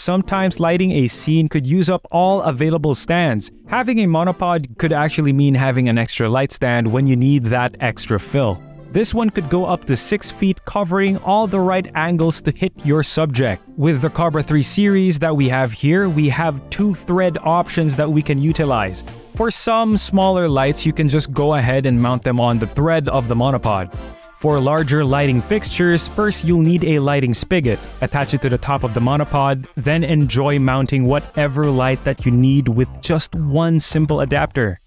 sometimes lighting a scene could use up all available stands. Having a monopod could actually mean having an extra light stand when you need that extra fill. This one could go up to 6 feet covering all the right angles to hit your subject. With the Cobra 3 series that we have here, we have two thread options that we can utilize. For some smaller lights, you can just go ahead and mount them on the thread of the monopod. For larger lighting fixtures, first you'll need a lighting spigot. Attach it to the top of the monopod, then enjoy mounting whatever light that you need with just one simple adapter.